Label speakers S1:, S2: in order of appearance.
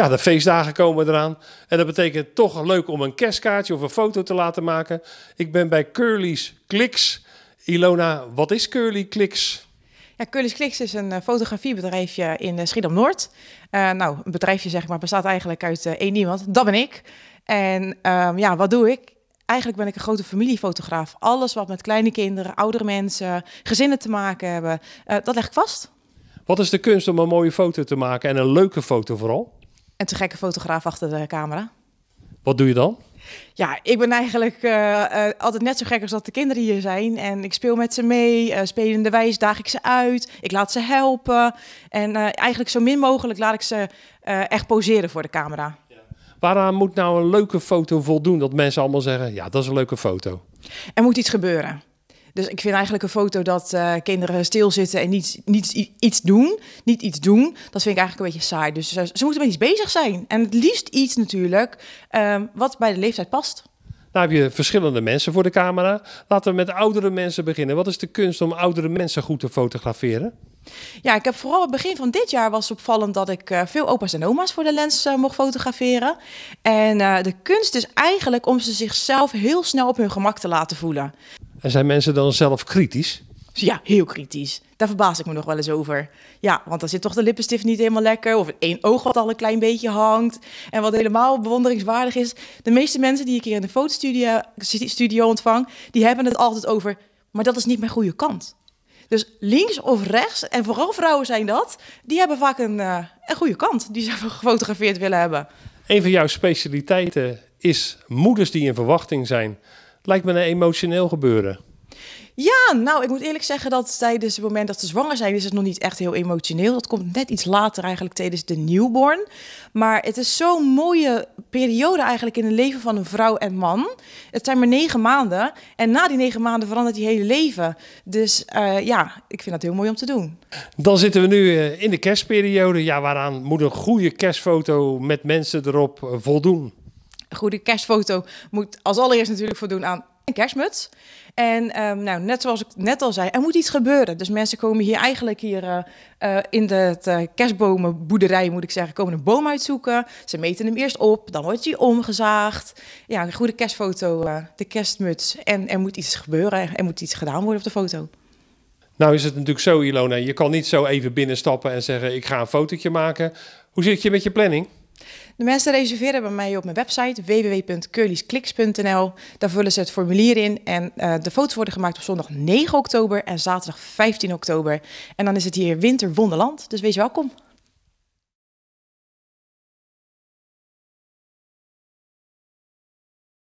S1: Ja, de feestdagen komen eraan. En dat betekent toch leuk om een kerstkaartje of een foto te laten maken. Ik ben bij Curly's Clicks. Ilona, wat is Curly Clicks?
S2: Ja, Curly's Clicks is een uh, fotografiebedrijfje in uh, Schiedam-Noord. Uh, nou, een bedrijfje zeg maar bestaat eigenlijk uit één iemand. Dat ben ik. En um, ja, wat doe ik? Eigenlijk ben ik een grote familiefotograaf. Alles wat met kleine kinderen, oudere mensen, gezinnen te maken hebben, dat leg ik vast.
S1: Wat is de kunst om een mooie foto te maken en een leuke foto vooral?
S2: En te gekke fotograaf achter de camera.
S1: Wat doe je dan?
S2: Ja, ik ben eigenlijk uh, uh, altijd net zo gek als dat de kinderen hier zijn. En ik speel met ze mee, uh, spelende wijs daag ik ze uit. Ik laat ze helpen. En eigenlijk zo min mogelijk laat ik ze echt poseren voor de camera. Ja.
S1: Waaraan moet nou een leuke foto voldoen? Dat mensen allemaal zeggen, ja, dat is een leuke foto.
S2: Er moet iets gebeuren. Dus ik vind eigenlijk een foto dat uh, kinderen stilzitten en niet, niet iets doen. Niet iets doen, dat vind ik eigenlijk een beetje saai. Dus ze, ze moeten met iets bezig zijn. En het liefst iets natuurlijk um, wat bij de leeftijd past.
S1: Nou heb je verschillende mensen voor de camera. Laten we met oudere mensen beginnen. Wat is de kunst om oudere mensen goed te fotograferen?
S2: Ja, ik heb vooral het begin van dit jaar was opvallend dat ik uh, veel opa's en oma's voor de lens uh, mocht fotograferen. En uh, de kunst is eigenlijk om ze zichzelf heel snel op hun gemak te laten voelen.
S1: En zijn mensen dan zelf kritisch?
S2: Ja, heel kritisch. Daar verbaas ik me nog wel eens over. Ja, want dan zit toch de lippenstift niet helemaal lekker. Of één oog wat al een klein beetje hangt. En wat helemaal bewonderingswaardig is... de meeste mensen die ik hier in de fotostudio studio ontvang... die hebben het altijd over... maar dat is niet mijn goede kant. Dus links of rechts, en vooral vrouwen zijn dat... die hebben vaak een, uh, een goede kant die ze gefotografeerd willen hebben.
S1: Een van jouw specialiteiten is moeders die in verwachting zijn... Lijkt me een emotioneel gebeuren.
S2: Ja, nou, ik moet eerlijk zeggen dat tijdens het moment dat ze zwanger zijn, is het nog niet echt heel emotioneel. Dat komt net iets later eigenlijk tijdens de newborn. Maar het is zo'n mooie periode eigenlijk in het leven van een vrouw en man. Het zijn maar negen maanden. En na die negen maanden verandert die hele leven. Dus uh, ja, ik vind dat heel mooi om te doen.
S1: Dan zitten we nu uh, in de kerstperiode. Ja, waaraan moet een goede kerstfoto met mensen erop voldoen?
S2: Een goede kerstfoto moet als allereerst natuurlijk voldoen aan een kerstmuts. En um, nou, net zoals ik net al zei, er moet iets gebeuren. Dus mensen komen hier eigenlijk hier uh, uh, in de uh, kerstbomenboerderij, moet ik zeggen, komen een boom uitzoeken. Ze meten hem eerst op, dan wordt hij omgezaagd. Ja, een goede kerstfoto, de kerstmuts. En er moet iets gebeuren, er moet iets gedaan worden op de foto.
S1: Nou is het natuurlijk zo, Ilona, je kan niet zo even binnenstappen en zeggen, ik ga een fotootje maken. Hoe zit je met je planning?
S2: De mensen reserveren bij mij op mijn website www.curlysklicks.nl. Daar vullen ze het formulier in en uh, de foto's worden gemaakt op zondag 9 oktober en zaterdag 15 oktober. En dan is het hier winter wonderland, dus wees welkom.